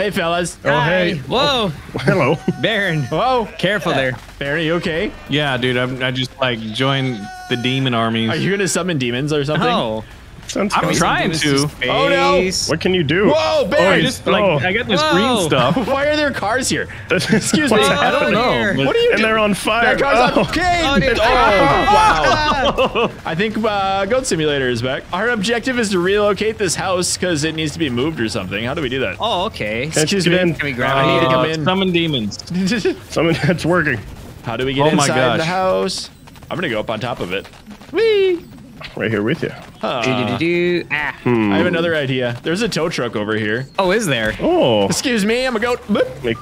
hey, fellas. Oh, hey. Whoa, oh, Hello. Baron. Whoa. Careful there. Barry, you okay? Yeah, dude, I'm, I just like joined the demon armies. Are you gonna summon demons or something? Oh. Sounds I'm trying to. Oh, no. What can you do? Whoa, Oh, Barry! he's- Like, oh. I got this Whoa. green stuff. Why are there cars here? Excuse me. I don't know. What are you And doing? they're on fire. That car's oh. on okay. Oh, dude. wow. I think uh, Goat Simulator is back. Our objective is to relocate this house because it needs to be moved or something. How do we do that? Oh, okay. Excuse me. in. Can we grab I need to come Uh, in. Summon demons. Something that's working. How do we get Oh my inside the house? I'm gonna go up on top of it. Whee! Right here with you. Ah. Hmm. I have another idea. There's a tow truck over here. Oh, is there? Oh. Excuse me, I'm a goat. Boop. Make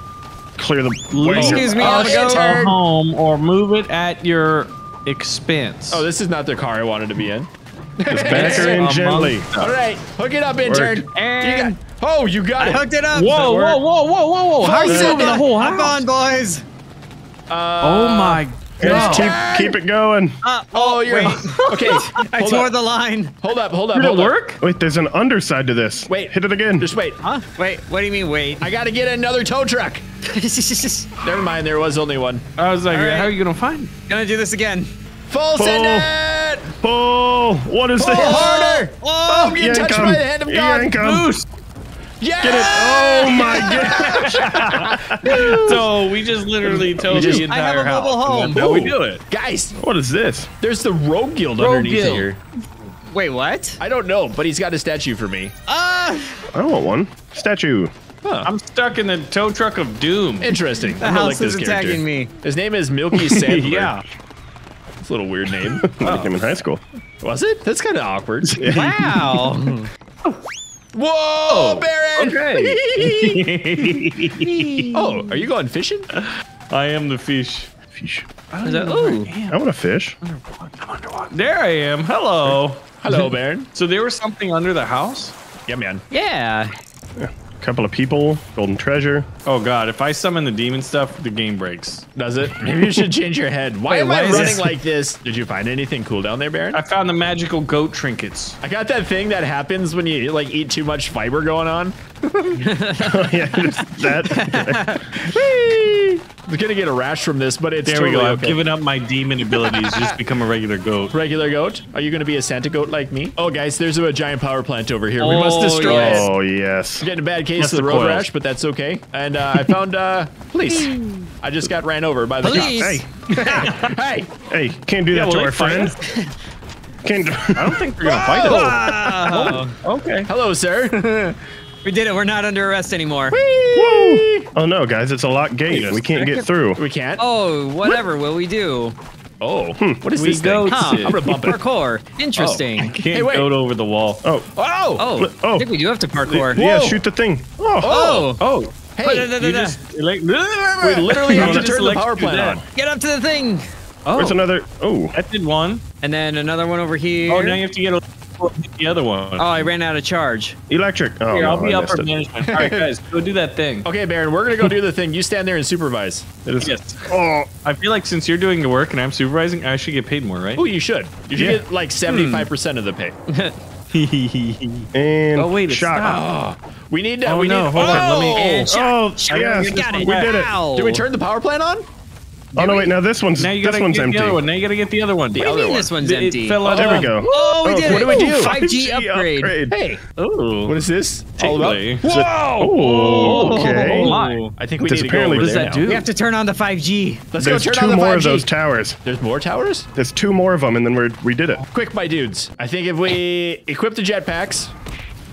clear the. Excuse me, Oh, I'm a shit. goat. Turn. home or move it at your expense. Oh, this is not the car I wanted to be in. Just back her in gently. All right, hook it up, intern. Worked. And You got- oh, you got I it. hooked it up. whoa, whoa, whoa, whoa, whoa, whoa! How are you Fuck the it. whole Hop house? on, boys. Oh my Guys, god! keep, keep it going. Uh, Oh, you're wait. okay. I tore up. the line. Hold up, hold up, Did hold it up. work? Wait, there's an underside to this. Wait. Hit it again. Just wait. Huh? Wait, what do you mean wait? I gotta get another tow truck. Never mind, there was only one. I was like, All right. how are you gonna find? Gonna do this again. Full Pull. send it. Pull. What is Pull this? harder. Oh, Oh, I'm getting touched touched 'em. by the hand of God. Yank 'em. Boost. Yeah. Get it. Oh my god. So we just literally towed just- the I have entire a house. mobile and home. That's how we do it. Guys, What is this? there's the Rogue Guild Rogue underneath Guild. here. Wait, what? I don't know, but he's got a statue for me. Ah! I don't want one. Statue. I'm stuck in the tow truck of doom. Interesting. The I'm gonna house like this is character. attacking me. His name is Milky Sandler. yeah. It's a little weird name. Like him in high school. Was it? That's kind of awkward. Wow. Whoa, oh, Baron! Okay. Oh, are you going fishing? I am the fish. Fish. Is that- ooh. I want a fish. I'm underwater. There I am. Hello. Hello, Baron. So there was something under the house? Yeah, man. Yeah. Couple of people. Golden treasure. Oh god, if I summon the demon stuff, the game breaks. Does it? Maybe you should change your head. Why Wait, am why I running this- like this? Did you find anything cool down there, Baron? I found the magical goat trinkets. I got that thing that happens when you like eat too much fiber going on. Oh, yeah, just that. I'm gonna get a rash from this, but it's There totally we go. I've okay. given up my demon abilities. Just become a regular goat. Regular goat? Are you gonna be a Santa goat like me? Oh, guys, there's a giant power plant over here. we must Oh, destroy yes. it. Oh yes. Getting a bad case That's of the the road coils. rash, but that's okay. And uh, I found uh, police. I just got ran over by the Police. Hey, cops. Hey, hey, can't do that will to our fight friend. Can't. I don't think we're gonna fight it. Wow. Okay. hello, sir. We did it. We're not under arrest anymore. Woo! Oh no, guys, it's a locked gate. Wait We can't get through. we can't. Oh, whatever what? will we do? Oh, hmm, what is We this go thing? to- Huh. I'm gonna bump it. Parkour. Oh. Interesting. Can't Hey, wait. goat over the wall. Oh, Oh, Oh, oh, oh. I think we do have to parkour. yeah, shoot the thing. Oh, Oh, Oh, oh. hey, you just elect- we literally have to turn the elect power plant on. get up to the thing. Oh, where's another? Oh, that did one. And then another one over here. Oh, now you have to get a, the other one. Oh, I ran out of charge. electric. Oh, Here, no, I'll be I upper missed it. management. All right, guys, go do that thing. Okay, Baron, we're gonna go do the thing. You stand there and supervise. Yes. Oh, I feel like since you're doing the work and I'm supervising, I should get paid more, right? Oh, you should. You should Yeah. get like 75% of the pay. and Oh, wait, it's shot. We need to. Oh, we no, need. hold on, let me- Oh! And shot. Oh, oh shot. yes, we got it. we did it. Ow. Did we turn the power plant on? Oh no, wait, now this one's now you this gotta one's get empty. the other one. Now you gotta get the other one. The What do you other mean one. this one's It- it empty? fell out There we go. Oh, we Oh, did what do we do? 5G upgrade. Hey, Oh. what is this all about? Tickly. Whoa! Oh, okay. Oh. I think we This need to go apparently- over What does there that now. do? We have to turn on the 5G. Let's There's go turn two on the more 5G. of those towers. There's more towers? There's two more of them, and then we're we did it. Quick, my dudes. I think if we equip the jetpacks,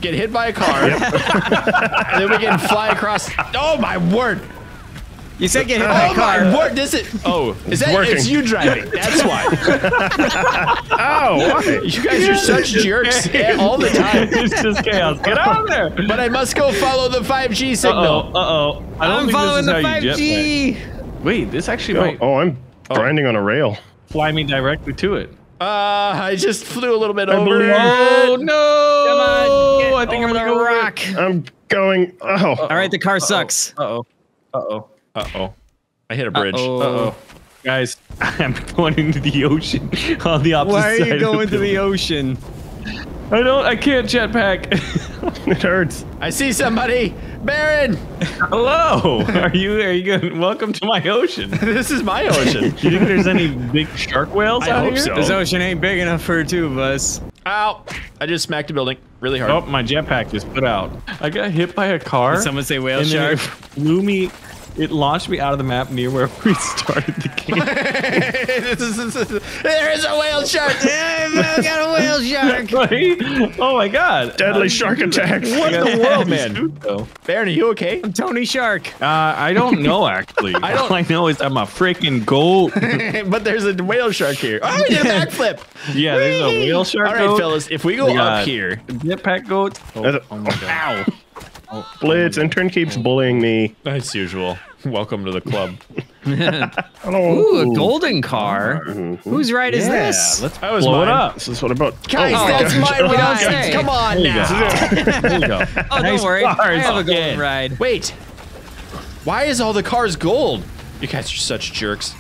get hit by a car, and then we can fly across. Oh my word! You said get hit by Oh a car. my word! This is. Oh, is that? working. It's you driving. That's why. Oh, why? You guys are such jerks all the time. it's just chaos. Get out of there. But I must go follow the 5G signal. Uh signal. oh. Uh oh. I don't I'm think following this the how you jetpack. 5G. Wait, this actually Oh, might oh, I'm grinding on a rail. fly me directly to it. Uh, I just flew a little bit I over. believe- Oh no! Come on, get I think I'm gonna the go rock. I'm going. Oh, All right, the car sucks. Uh oh. Uh oh. Uh oh. I hit a bridge. Uh-oh. Uh oh. Guys, I'm going into the ocean on the opposite side. Why are you of going to the ocean? I don't. I can't jetpack. It hurts. I see somebody. Baron, Hello. Are you? Are you good? Welcome to my ocean. This is my ocean. Do you think there's any big shark whales I out hope here? so. This ocean ain't big enough for two of us. Ow! I just smacked a building really hard. Oh, my jetpack just put out. I got hit by a car. Did someone say whale and then shark? it flew me. It launched me out of the map near where we started the game. there is a whale shark. Yeah, I got a whale shark. Like, oh my god! Deadly shark attack. What in the world, man? Shoot, though. Baron, are you okay? I'm Tony Shark. Uh, I don't know actually. I don't- All I know is I'm a freaking goat. but there's a whale shark here. Oh, we did a backflip. yeah, there's a whale shark. All right, goat. fellas, if we go We up got here, Jetpack goat. Oh, oh my god. ow, Blitz, intern keeps bullying me. as usual. Welcome to the club. Hello. Ooh, a golden car. Mm-hmm. Whose ride is Yeah, this? let's That was blow mine. it up. This is what about. Guys, Oh, that's gosh. my We don't say. Come on There now. There you go. Oh, Nice don't worry. I have a golden Yeah. ride. Wait. Why is all the cars gold? You guys are such jerks.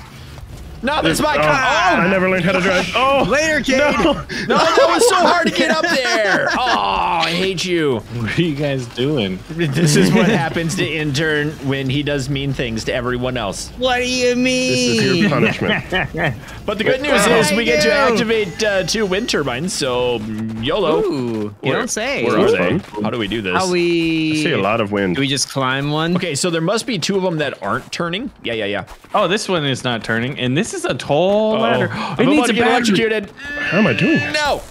No, that's my Oh, car. I never learned how to drive. Oh, Later, Cade. No, no, that was so hard to get up there. Oh, I hate you. What are you guys doing? This is what happens to intern when he does mean things to everyone else. What do you mean? this is your punishment. But the good news Oh, is we get to activate uh, two wind turbines, so mm, YOLO. Ooh, you Where- don't say. Where are they? Fun. How do we do this? How we? I see a lot of wind. Do we just climb one? Okay, so there must be two of them that aren't turning. Yeah, yeah, yeah. Oh, this one is not turning, and this is a tall ladder. I'm It needs to a battery. electrocuted. How am I doing this? No.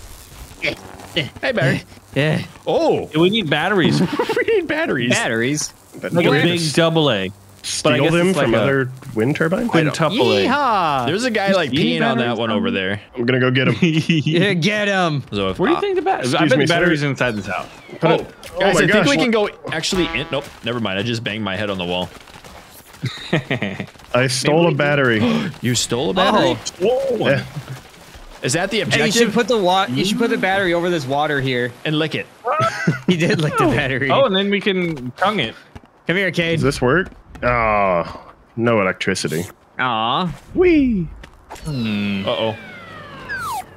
Hey, Barry. Yeah. Oh, We need batteries, we need batteries. Batteries. But like a big double A, steal them it's like from other wind turbines? quintuple A. Yeehaw! There's a guy like peeing on that one over there. I'm gonna go get them. Yeah, get him. So if, Where do you think the batteries? I bet me, the sir. batteries inside this house. Put Oh, it- oh guys, my I think we can go actually in. Nope, never mind. I just banged my head on the wall. I stole a battery. You stole a battery? Oh. Yeah. Is that the Hey, you should objective? put the wa- You should put the battery over this water here. and lick it. He did lick the battery. Oh, and then we can tongue it. Come here, Cade. Does this work? Oh, no electricity. Aw. Wee. Uh oh.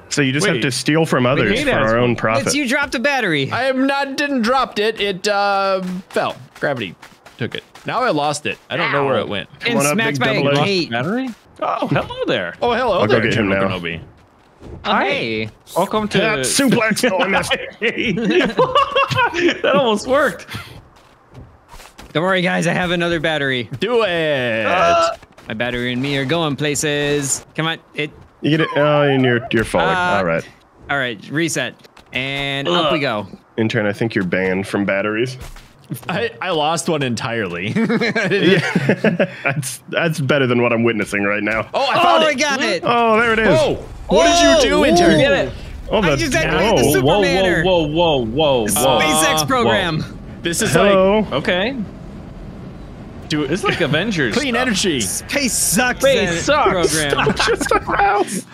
So you just have to steal from others Wait, for our own profit. It's you dropped a battery. I am not didn't dropped it. It uh fell. Gravity took it. Now I lost it. I don't know where it went. and on up, smacked by a A. gate. Battery? Oh, hello there. Oh hello I'll go there, get him General now. Kenobi. Oh, hey. Welcome to That suplex. Oh, I missed. that almost worked. Don't worry, guys. I have another battery. Do it. My battery and me are going places. Come on. It. You get it. Oh, and you're you're falling. Uh, All right, All right. Reset. And up we go. intern. I think you're banned from batteries. I, I lost one entirely. That's that's better than what I'm witnessing right now. oh, I Oh, found I got it. Oh, there it is. Oh, what did you do, Whoa, intern? whoa. Get it. oh, I the, just activated oh. the Whoa, Supermanner. whoa, whoa, whoa, whoa, whoa. SpaceX program. This is Hello. like Okay. do It's like Avengers. clean stuff. energy. Space sucks. Space in sucks. Program. just a house.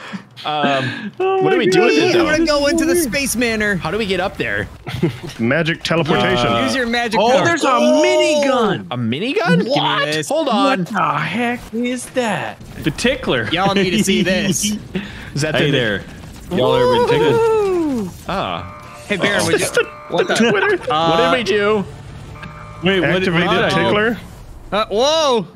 Um, Oh what do my we do with God. it You though? want to go into the space manor? How do we get up there? Magic teleportation. Uh, Use your magic Oh, power. there's a minigun. A minigun? What? Hold on. What the heck is that? The tickler. Y'all need to see this. Is that Hey the there. Y'all ever been tickled? Woo. Ah. Hey, Baron, would you, what the? Twitter. what did we do? Wait, what, Activated what did I do? tickler. Uh, whoa!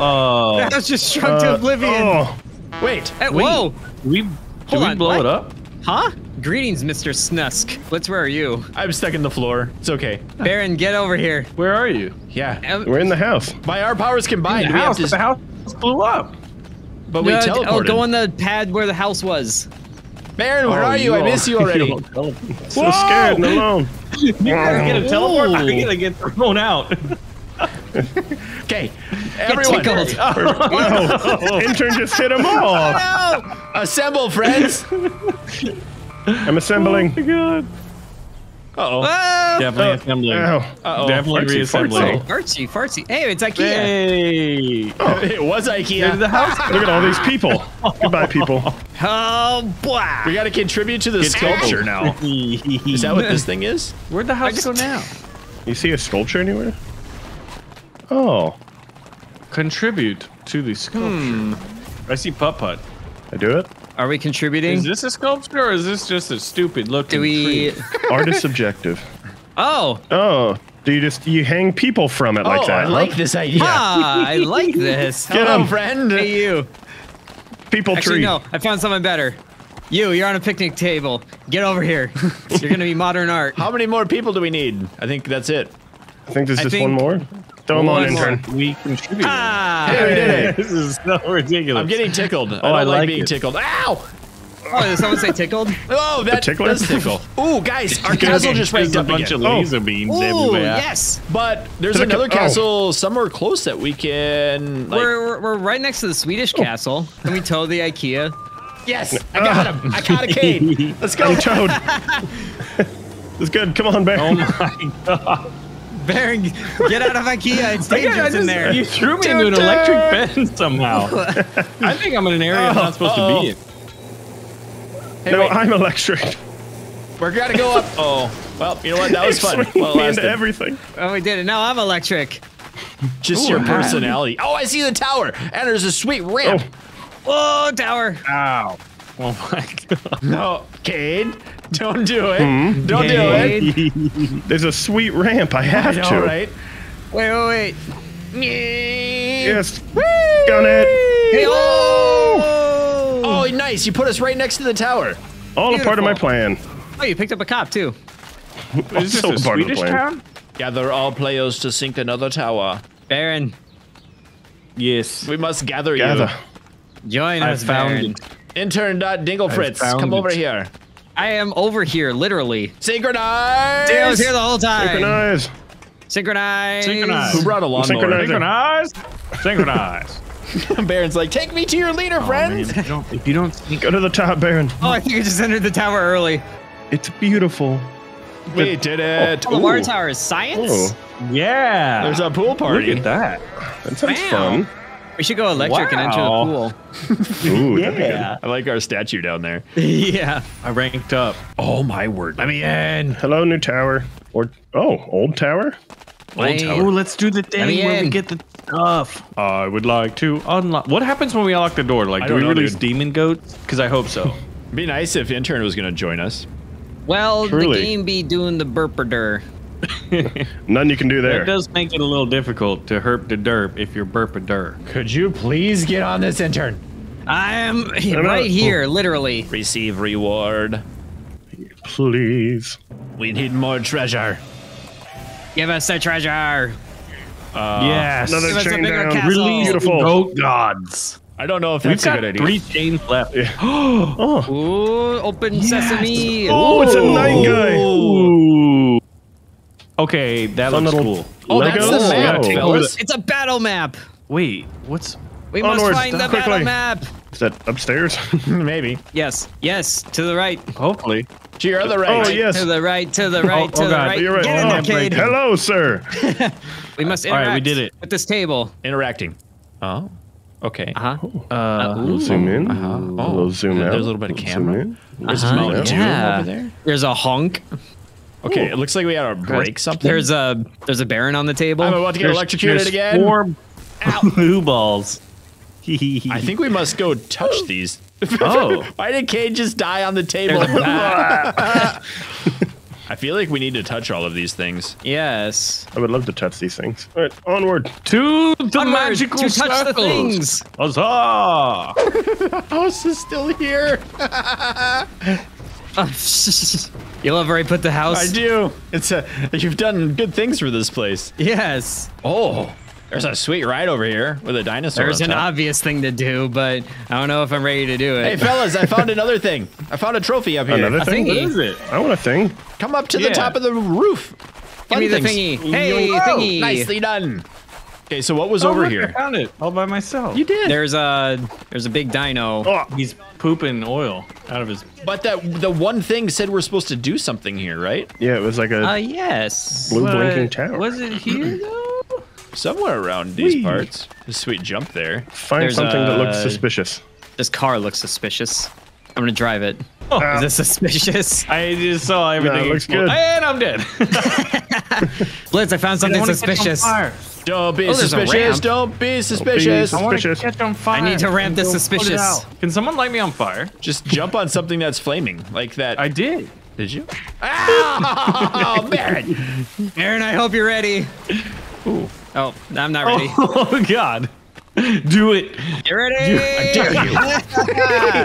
Oh, That was just shrunk to Uh, oblivion. Oh, Wait. Hey, whoa! we did Hold we on, blow what? it up? Huh? Greetings, Mr. Snusk. Blitz, where are you? I'm stuck in the floor. It's okay. Baron, get over here. Where are you? Yeah. Um, we're in the house. By our powers combined, the we have house. to. but the house blew up. but we uh, teleported. oh, go on the pad where the house was. Baron, where Oh, are you? I all- miss you already. all teleport. So scared and alone. You guys get a teleport. I'm gonna get thrown out. Okay. Get Everyone, tickled. Oh, no, intern just hit them all. Oh, no! assemble, friends. I'm assembling. Oh, God. Uh-oh. Whoa! Definitely assembling. Ow. Uh-oh. Definitely Fartsy, reassembling. Fartsy, fartsy. Hey, it's IKEA. Hey. It was Get IKEA. the house. Look at all these people. Goodbye, people. Oh, boy. We got to contribute to the sculpture now. Is that what this thing is? Where'd the house go now? You see a sculpture anywhere? Oh, Contribute to the sculpture. I see putt putt. I do it. Are we contributing? Is this a sculpture or is this just a stupid looking Do we? tree? Art is subjective. Oh, Oh, do you just you hang people from it like oh, that? I huh? like this idea. ah, I like this. Hello, him. friend. Hey, you. People Actually, tree. no. I found something better. You, you're on a picnic table. Get over here. you're gonna be modern art. How many more people do we need? I think that's it. I think there's I just think- one more. Throw him on, One more. intern. We contribute. Ah! Hey, we did it. This is so ridiculous. I'm getting tickled. I Oh, don't I like, like being it. tickled. Ow! Oh, did someone say tickled? Oh, that tickler? does tickle. Ooh, guys, our castle just raised a bunch again. of laser beams Ooh, everywhere. yes. But there's To the another ca- oh. castle somewhere close that we can. Like, We're, we're, we're right next to the Swedish castle. Can we tow the IKEA? yes, I got him. I got a cane. Let's go. Toad. it's good. Come on, Bear. Oh my god. Baron, get out of IKEA. It's I dangerous in there. You threw me into an electric fence somehow. I think I'm in an area I'm not supposed to be in. Hey, no, wait, I'm electric. we're gonna go up. Oh, well, you know what? That was fun. Swing Well, me into everything. Oh, we did it. Now I'm electric. Just Ooh, your a hat. personality. Oh, I see the tower, and there's a sweet ramp. Whoa, tower. Ow. Oh my god. No, Cade, don't do it. Hmm? Don't do it. There's a sweet ramp. I have I know, to. right? Wait, wait, wait. Yes. Gun it. Hey, oh! Oh, nice. You put us right next to the tower. All a part of my plan. Oh, you picked up a cop too. Is this Also a part of the Swedish plan. town? Gather all players to sink another tower. Baron, Yes. We must gather, Gather. you. join I us, found Baron. it. Intern Dinglefritz, come over it. here. I am over here, literally. Synchronize. I was here the whole time. Synchronize. Synchronize. Synchronize. Who brought a lawnmower? Synchronize. Synchronize. Synchronize. Baron's like, take me to your leader, oh, friends. if you don't, if you don't sneak Go to the top, Baron. Oh, I think I just entered the tower early. It's beautiful. we did it. Oh, the water tower is science? Oh, Yeah. There's a pool party. Look at that. that sounds Wow. fun. We should go electric and enter the pool. Ooh, that'd be good. I like our statue down there. yeah. I ranked up. Oh my word. Let me in. Hello, new tower. Or oh, old tower. Old Oh, let's do the thing me where we get the stuff. Uh, I would like to unlock. What happens when we unlock the door? Like, I do we know, release dude. demon goats? Because I hope so. Be nice if intern was gonna join us. Well, Truly. the game be doing the burperder. Nothing you can do That there. does make it a little difficult to herp the derp if you're burp a derp. Could you please get on this intern? I am right here, oh. literally. Receive reward. Please. We need more treasure. Give us the treasure. Uh, yes. Another Give us a chain bigger down. castle. Release Beautiful. goat gods. I don't know if We've that's a good idea. three chains left. Oh, Ooh, open sesame. oh, it's a night guy. Ooh. Okay, that Fun looks cool. Oh, that's Legos? the map, Whoa. fellas. It's a battle map. Wait, what's? We Onward, must find the quickly. battle map. Is that upstairs? Maybe. Yes, yes, to the right. Hopefully. To your other right. Oh, yes. To the right, to the right, oh to the God, right. You're right. Get in Oh, there, Cade. Hello, sir. We must interact. All right, we did it. with this table. Interacting. Oh. Okay. Uh huh. Uh, We'll zoom in. Uh-huh. A Oh, little zoom there- out. there's a little bit of Zoom camera. in. There's Uh-huh, a yeah. over there. There's a honk. Okay, it looks like we had to break something. There's a there's a baron on the table. I'm about to get there's- electrocuted there's again. Four blue balls. I think we must go touch these. Oh. Why did Cade just die on the table? There's a bat. I feel like we need to touch all of these things. yes. I would love to touch these things. All right, onward. to the Onward magical to touch the circles. things. Huzzah! the House is still here. You love where I put the house. I do. It's a. You've done good things for this place. Yes. Oh, there's a sweet ride over here with a dinosaur. There's an top. obvious thing to do, but I don't know if I'm ready to do it. Hey fellas, I found another thing. I found a trophy up here. Another A thing? thingy. What is it? I want a thing. Come up to the top of the roof. Give Fun me the thingy. Hey, Oh, thingy. Nicely done. Okay, so what was Oh, over look, I found it all by myself. You did. There's a there's a big dino. Oh, He's pooping oil out of his. But that the one thing said we're supposed to do something here, right? yeah, it was like a Uh, yes. blue What? blinking tower. Was it here though? Somewhere around these Whee. parts. A sweet jump there. Find There's something that looks suspicious. This car looks suspicious. I'm gonna drive it. Oh, is uh, this suspicious? I just saw everything. looks explode. good. And I'm dead. Blitz, I found something wanna catch on suspicious. Don't be Oh, there's a suspicious. Don't be suspicious. I wanna Suspicious. catch on fire. I need to ramp this Go put it suspicious. Can someone light me on fire? Just jump on something that's flaming, like that. I did. Did you? Ah! Oh, Baron! Aaron, I hope you're ready. Oh, I'm not ready. Oh God. Do it. You're ready. dare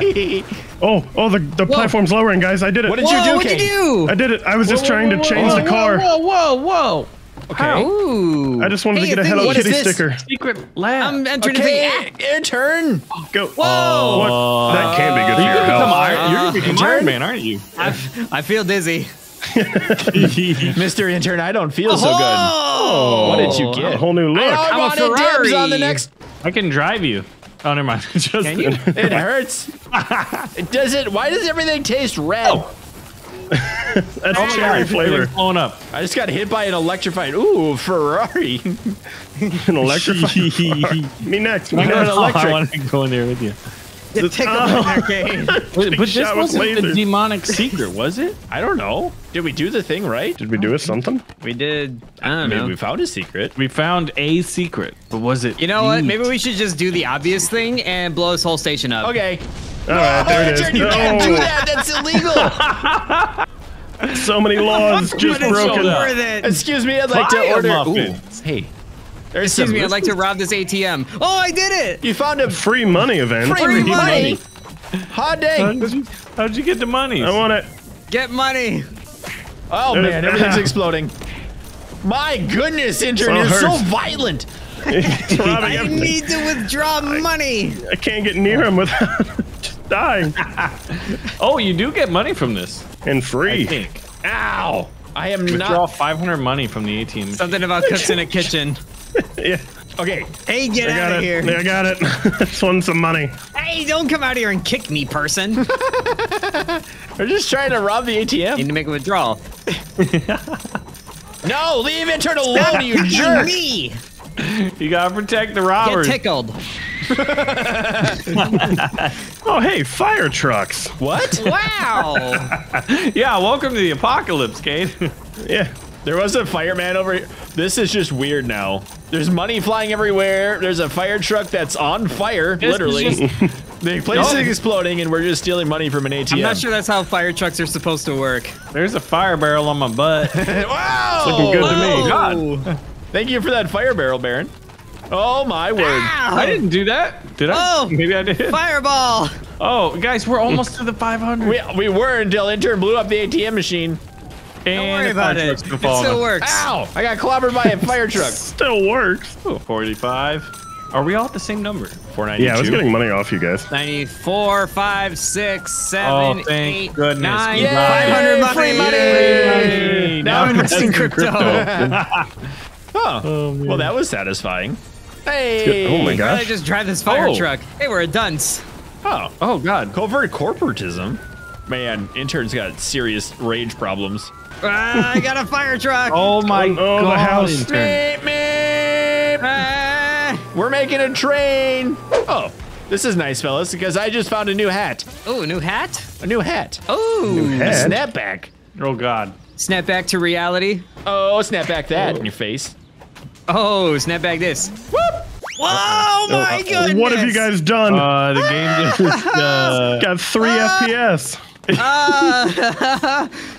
you? Oh, oh, the, the platform's lowering, guys. I did it. What did Whoa, you do, what'd Cade? you do? I did it. I was just trying whoa, to change whoa, the car. Whoa, whoa, whoa, Okay. Ooh. I just wanted Hey, to get a a Hello Kitty sticker. Secret lab. I'm entering the Okay, thing. intern. Go. Whoa. Oh, what? Uh, that can't be good for You're your gonna become health. Iron. You're gonna become Iron Man, aren't you? I, I feel dizzy. Mr. Intern, I don't feel so good. Oh. What did you get? A whole new look. I I'm a dibs Ferrari. on the next. I can drive you. Oh, never mind. Just Can you? It hurts. it does it. Why does everything taste red? Oh. That's oh, cherry flavor. Blowing up. I just got hit by an electrified. Ooh, Ferrari. An electrified. Me next. Me I'm going electric. I want to go in there with you. Get tickled in there, Kane. But, but this wasn't the demonic secret, was it? I don't know. Did we do the thing right? Did we do something? We did. I don't Maybe know. we found a secret. We found a secret, but was it? You know what? Maybe we should just do the obvious thing and blow this whole station up. Okay. All right, there it is. Intern, you can't do that. That's illegal. So many laws just broken. up. worth it. Excuse me. I'd like Buy to order. Ooh, hey. There's Excuse some- me, I'd like to rob this ATM. Oh, I did it! You found a Free money event. free, Free money. money. Hot How dang. did, you, how did you get the money? I want it. Get money. Oh man, everything's exploding. My goodness, intern, So you're so violent. I everything. need to withdraw money. I can't get near him without just dying. Oh, you do get money from this. And I free. think. Ow. I am not Withdraw not. 500 money from the ATM. Something about cooks in a kitchen. Yeah, Okay. Hey, get I out of it. here. I got it. this one's some money. Hey, don't come out here and kick me, person. We're just trying to rob the ATM. need to make a withdrawal. No, leave intern alone, Stop you kicking jerk. me. You gotta protect the robbers. Get tickled. Oh, hey, fire trucks. What? Wow. yeah, welcome to the apocalypse, Cade. Yeah. There was a fireman over here. This is just weird now. There's money flying everywhere. There's a fire truck that's on fire, This literally. just- the place No. is exploding, and we're just stealing money from an ATM. I'm not sure that's how fire trucks are supposed to work. There's a fire barrel on my butt. wow! Looking good to me. God. Thank you for that fire barrel, Baron. Oh my word! Ow. I didn't do that. Did I? Oh. Maybe I did. Fireball. Oh, guys, we're almost to the 500. We, we were until intern blew up the ATM machine. Don't and worry the about fire it. truck's It gonna fall on still works. Ow! I got clobbered by a fire truck. Still works. Oh, 45. Are we all at the same number? 492. Yeah, I was getting money off you guys. 94, 5, 6, 7, Oh, thank 8, goodness. 9, Yay, 500 money. free money. Yay. Now Now I'm investing investing in crypto. Huh. Oh, well, that was satisfying. Hey. Oh my Why god. I just drive this fire Oh. truck? Hey, we're a dunce. Oh. Oh, God. Covert corporatism. Man, intern's got serious rage problems. Ah, I got a fire truck. Oh, my Oh, God. the house. intern. Meep, meep. Ah. We're making a train. Oh, this is nice, fellas, because I just found a new hat. Oh, a new hat. A new hat. Oh, A hat? snapback. Oh, God. snap back to reality. Oh, snap back that in your face. Oh, snap back this. Whoop. Whoa, my Uh, goodness. What have you guys done? Uh, the game just, uh, Got three FPS. Ah.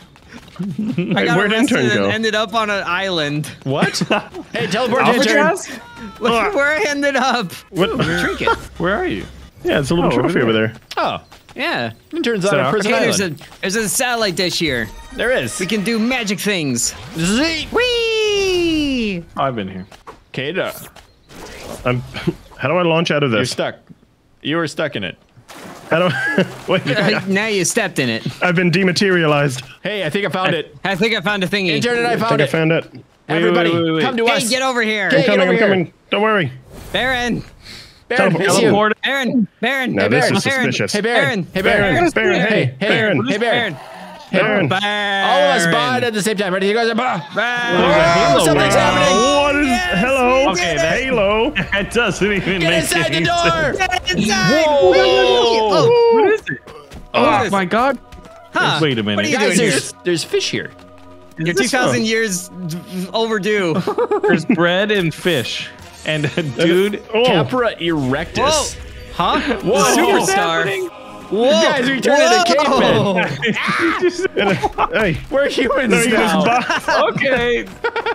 I got where'd arrested intern and go? ended up on an island. What? hey, teleport to intern. Alcatraz? Look at where I ended up. What? Trinket. Where are you? Yeah, it's a little Oh, over trophy over there. Oh, Yeah. intern's So, on a prison Okay, there's a there's a satellite dish here. There is. We can do magic things. Zee. Whee! I've been here. Cade, uh, I'm, how do I launch out of this? you're stuck. You were stuck in it. How do I, wait, Uh, now you stepped in it. I've been dematerialized. Hey, I think I found it. I think I found a thingy. Intern and I I found think I found it. Everybody, wait, wait, wait. come to hey, us. get over here. I'm coming, I'm here. coming. Don't worry. Baron. Baron, Teleport- it's you. Baron. Baron. Now hey, this is suspicious. Hey, Baron. Hey, Baron. Baron, Baron, hey, hey, Baron. Hey, Baron. Baron. Baron. Baron. All of us bond at the same time. Ready? You guys are. bah. Baron. Oh, Halo something's ring. happening. What is, hello? Okay, that- Halo. That doesn't even Get make inside the door. sense. Get inside. Whoa. Whee! Oh, What is it? what Oh is my god. Huh, Wait a minute. What are you Guys, doing here? there's, there's fish here. You're 2,000 years overdue. There's bread and fish. And a dude, Oh, Capra erectus. Huh? Whoa. Superstar. Whoa. Guys, we turned into Whoa. cavemen. hey, We're humans there you now. okay.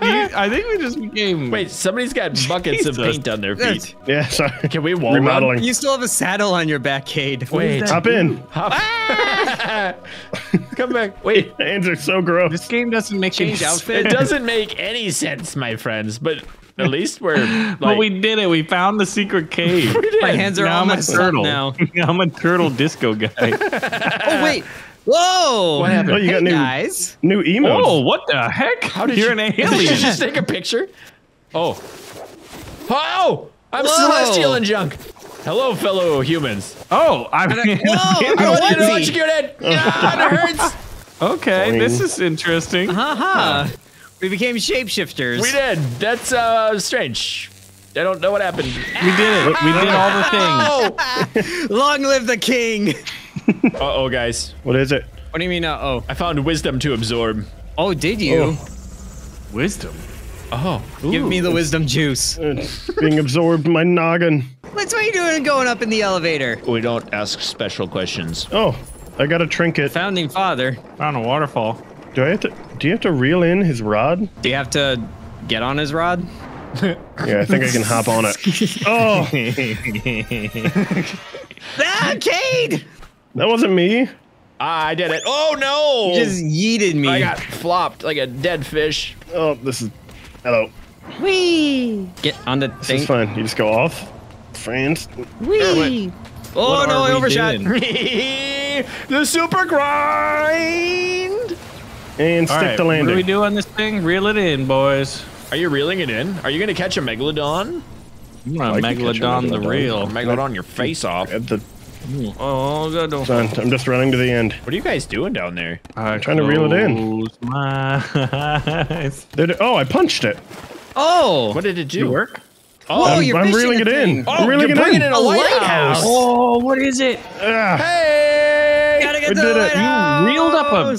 I think we just became. Wait, somebody's got buckets of paint on their feet. Yeah, sorry. Can we wall Remodeling. You still have a saddle on your back, Cade. Wait. Hop in. Hop. Ah! Come back. Wait. Hands are so gross. This game doesn't make Change any outfit? It doesn't make any sense, my friends, but at least we're like, But we did it. We found the secret cave. My hands are now all I'm a turtle. now. I'm a turtle disco guy. Oh, wait. Whoa. What happened? Oh, you got Hey, new guys. new emotes. oh, what the heck? How did You're you, an Did you alien. just take a picture? Oh. Oh! I'm Whoa. celestial and junk. Hello, fellow humans. oh, I'm. Whoa, I'm I a want you to onesie. electrocute it. Ah, it hurts. okay, Boing. this is interesting. Haha. We became shapeshifters. We did. That's uh strange. I don't know what happened. We did it. We did all the things. Oh! Long live the king. Uh oh, guys. What is it? What do you mean? Uh oh. I found wisdom to absorb. Oh, did you? Wisdom. Oh. Give me the wisdom juice. It's being absorbed in my noggin. What's what are you doing going up in the elevator? We don't ask special questions. Oh, I got a trinket. Founding father. Found a waterfall. Do I have to? Do you have to reel in his rod? Do you have to get on his rod? Yeah, I think I can hop on it. Oh, Ah, Cade! that wasn't me. Ah, I did it. Oh no! You just yeeted me. I got flopped like a dead fish. Oh, this is. Hello. Whee! Get on the This thing. is fine. You just go off. Friends. Whee! Oh What no, I overshot. doing? the super grind. And stick right, the what do we landing. do on this thing? Reel it in, boys. Are you reeling it in? Are you gonna catch a megalodon? I'm gonna I could catch a megalodon the reel. Megalodon your face off. Grab the Oh, good. Son, I'm just running to the end. What are you guys doing down there? I'm trying to reel it in. My eyes. There- oh, I punched it. Oh! What did it do? Did it work? Whoa, I'm, you're I'm reeling it in. thing. Oh, I'm reeling you're it bringing in. in a lighthouse. Oh, what is it? Ah, Hey! Gotta get We to did the it. You reeled up a-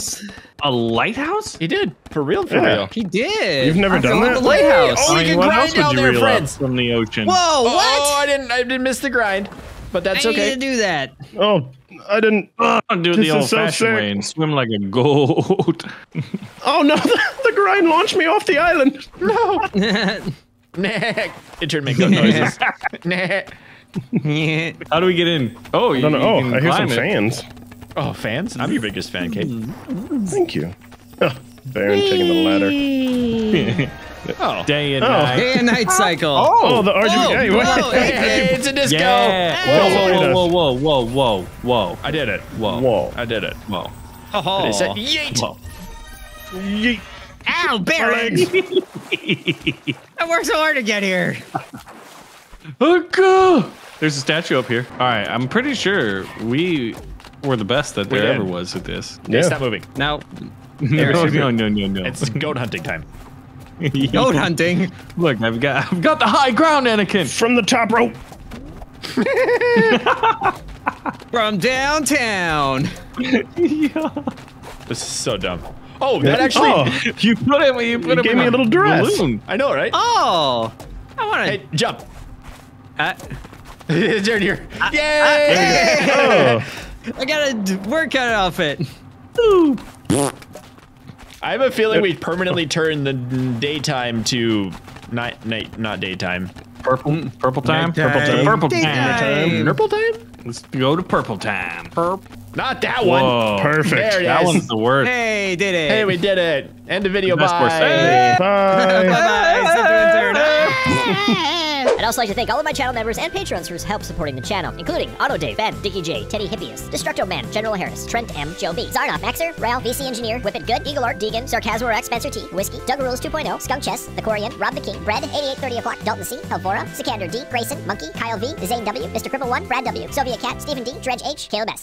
A lighthouse? He did for real, for Yeah. real. He did. You've never I done filled that? The lighthouse. Oh, you can grind else would down you there, friends. from the ocean? Whoa! Oh, what? Oh, I didn't. I didn't miss the grind, but that's I need okay. to do that. oh, I didn't. Oh, do This the is so old-fashioned sick. way and swim like a goat. Oh no, the, the grind launched me off the island. No. Nah. It turned make no noises. nah. How do we get in? Oh, you, No, no. you Oh, can I hear some climb it. fans. Oh, fans! I'm your biggest fan, Cade. Mm-hmm. Thank you. Oh, Baron taking the ladder. Oh, Day and Oh. night. Day and night ah. cycle. Oh, the oh, RGB. Whoa, hey, whoa, hey, hey, it's a disco. Yeah. Hey. Whoa, whoa, whoa, whoa, whoa, whoa, whoa, I did it. whoa, Whoa. I did it. whoa. Oh. They said yeet. Whoa. Yeet. Ow, Baron! I worked so hard to get here. Okay. There's a statue up here. All right, I'm pretty sure we were the best that there did. ever was at this. Yeah. stop moving. Now, No, no, no, no, no. It's goat hunting time. goat hunting. Look, I've got, I've got the high ground, Anakin. From the top rope. From downtown. yeah. This is so dumb. Oh, that actually. Oh, You put him. You put him. gave me a little dress. balloon. I know, right? Oh. I want to. Hey, jump. Uh, Turn here. Yay! oh. I got a workout outfit. I have a feeling we permanently turned the daytime to night, night, not daytime. Purple, purple time. Nighttime. Purple time. Purple time. Daytime. Purple time? Let's go to purple time. Purple. Not that one. Perfect. There it That is. one's the worst. Hey, did it. Hey, we did it. End the video. Best Bye. horse ever. Bye. I'd also like to thank all of my channel members and patrons for help supporting the channel, including Auto Dave, Ben, Dicky J, Teddy Hippias, Destructo Man, General Harris, Trent M, Joe B, Zarnoff, Maxer, Rail, VC Engineer, Whippet Good, Eagle Art, Deegan, Sarcasmo X, Spencer T, Whiskey, Doug Rules 2.0, Skunk Chess, The Corian, Rob the King, Bread, 8830 o'clock, Dalton C, Helvora, Sikander D, Grayson, Monkey, Kyle V, Zane W, Mr. Cripple 1, Brad W, Soviet Cat, Stephen D, Dredge H, Caleb S.